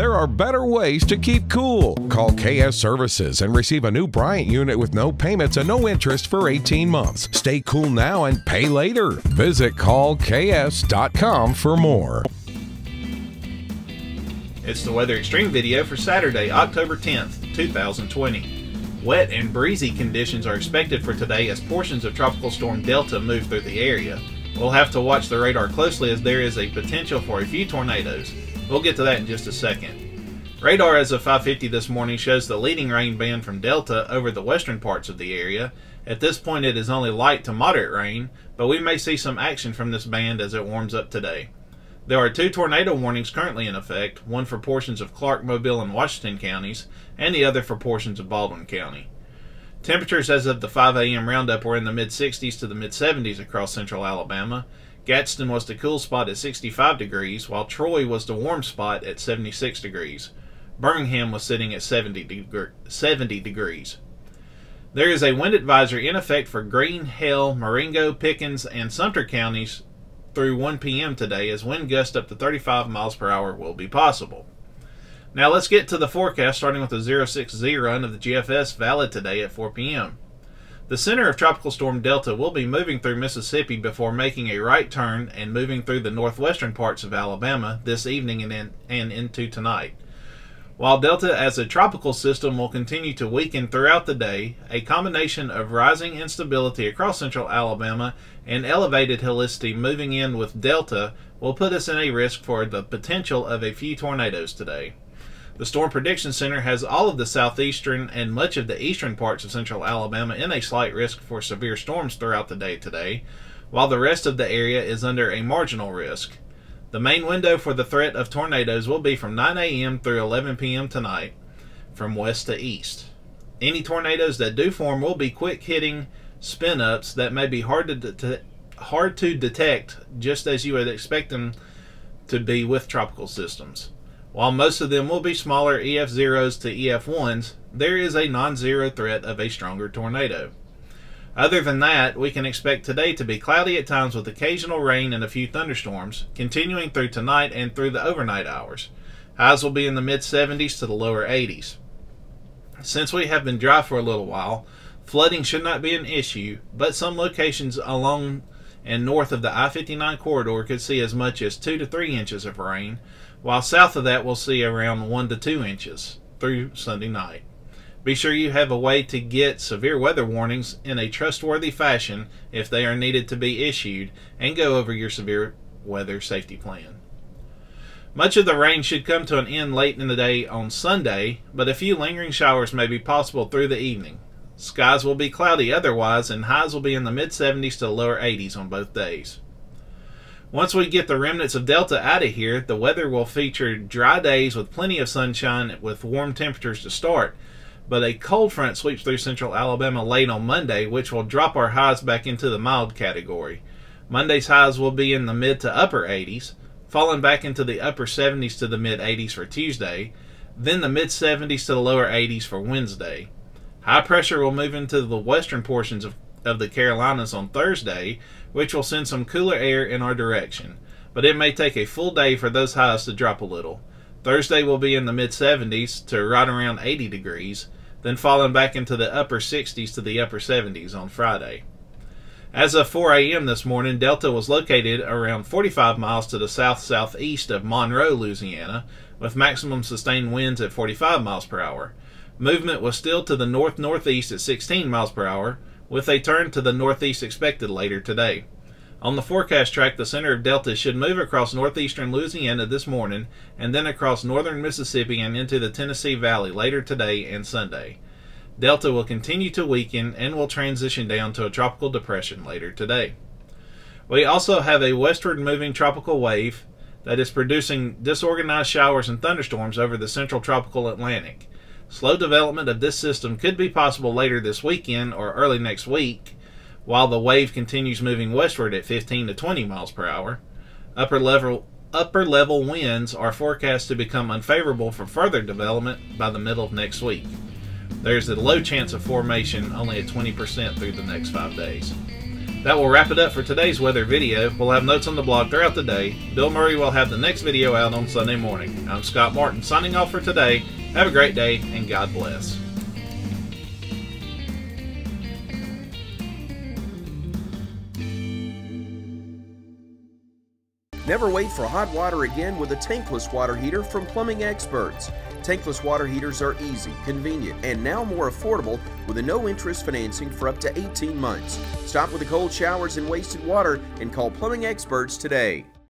There are better ways to keep cool. Call KS Services and receive a new Bryant unit with no payments and no interest for 18 months. Stay cool now and pay later. Visit callks.com for more. It's the Weather Xtreme video for Saturday, October 10th, 2020. Wet and breezy conditions are expected for today as portions of Tropical Storm Delta move through the area. We'll have to watch the radar closely as there is a potential for a few tornadoes. We'll get to that in just a second. Radar as of 550 this morning shows the leading rain band from Delta over the western parts of the area. At this point it is only light to moderate rain, but we may see some action from this band as it warms up today. There are two tornado warnings currently in effect, one for portions of Clarke, Mobile, and Washington counties, and the other for portions of Baldwin County. Temperatures as of the 5 a.m. roundup were in the mid 60s to the mid 70s across central Alabama. Gadsden was the cool spot at 65 degrees, while Troy was the warm spot at 76 degrees. Birmingham was sitting at 70, deg 70 degrees. There is a wind advisory in effect for Greene, Hale, Marengo, Pickens, and Sumter counties through 1 p.m. today as wind gusts up to 35 miles per hour will be possible. Now let's get to the forecast starting with the 060 run of the GFS valid today at 4 p.m. The center of Tropical Storm Delta will be moving through Mississippi before making a right turn and moving through the northwestern parts of Alabama this evening and, in, and into tonight. While Delta as a tropical system will continue to weaken throughout the day, a combination of rising instability across central Alabama and elevated helicity moving in with Delta will put us in a risk for the potential of a few tornadoes today. The Storm Prediction Center has all of the southeastern and much of the eastern parts of central Alabama in a slight risk for severe storms throughout the day today, while the rest of the area is under a marginal risk. The main window for the threat of tornadoes will be from 9 a.m. through 11 p.m. tonight, from west to east. Any tornadoes that do form will be quick hitting spin ups that may be hard to, hard to detect, just as you would expect them to be with tropical systems. While most of them will be smaller EF0s to EF1s, there is a non zero threat of a stronger tornado. Other than that, we can expect today to be cloudy at times with occasional rain and a few thunderstorms, continuing through tonight and through the overnight hours. Highs will be in the mid 70s to the lower 80s. Since we have been dry for a little while, flooding should not be an issue, but some locations along and north of the I 59 corridor could see as much as 2 to 3 inches of rain, while south of that we'll see around 1 to 2 inches through Sunday night. Be sure you have a way to get severe weather warnings in a trustworthy fashion if they are needed to be issued, and go over your severe weather safety plan. Much of the rain should come to an end late in the day on Sunday, but a few lingering showers may be possible through the evening. Skies will be cloudy otherwise, and highs will be in the mid 70s to lower 80s on both days. Once we get the remnants of Delta out of here, the weather will feature dry days with plenty of sunshine with warm temperatures to start, but a cold front sweeps through central Alabama late on Monday, which will drop our highs back into the mild category. Monday's highs will be in the mid to upper 80s, falling back into the upper 70s to the mid 80s for Tuesday, then the mid 70s to the lower 80s for Wednesday. High pressure will move into the western portions of, of the Carolinas on Thursday, which will send some cooler air in our direction, but it may take a full day for those highs to drop a little. Thursday will be in the mid 70s to right around 80 degrees, then falling back into the upper 60s to the upper 70s on Friday. As of 4 a.m. this morning, Delta was located around 45 miles to the south southeast of Monroe, Louisiana, with maximum sustained winds at 45 miles per hour. Movement was still to the north northeast at 16 miles per hour, with a turn to the northeast expected later today. On the forecast track, the center of Delta should move across northeastern Louisiana this morning and then across northern Mississippi and into the Tennessee Valley later today and Sunday. Delta will continue to weaken and will transition down to a tropical depression later today. We also have a westward moving tropical wave that is producing disorganized showers and thunderstorms over the central tropical Atlantic. Slow development of this system could be possible later this weekend or early next week while the wave continues moving westward at 15 to 20 miles per hour. Upper level upper level winds are forecast to become unfavorable for further development by the middle of next week. There's a low chance of formation, only at 20% through the next five days. That will wrap it up for today's weather video. We'll have notes on the blog throughout the day. Bill Murray will have the next video out on Sunday morning. I'm Scott Martin signing off for today. Have a great day and God bless. Never wait for hot water again with a tankless water heater from Plumbing Experts. Tankless water heaters are easy, convenient, and now more affordable with a no interest financing for up to 18 months. Stop with the cold showers and wasted water and call Plumbing Experts today.